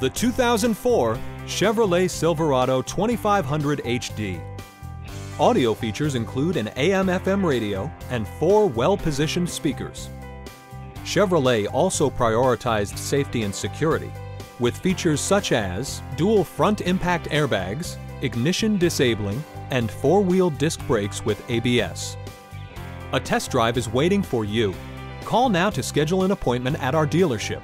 The 2004 Chevrolet Silverado 2500 HD. Audio features include an AM-FM radio and four well-positioned speakers. Chevrolet also prioritized safety and security with features such as dual front impact airbags, ignition disabling, and four-wheel disc brakes with ABS. A test drive is waiting for you. Call now to schedule an appointment at our dealership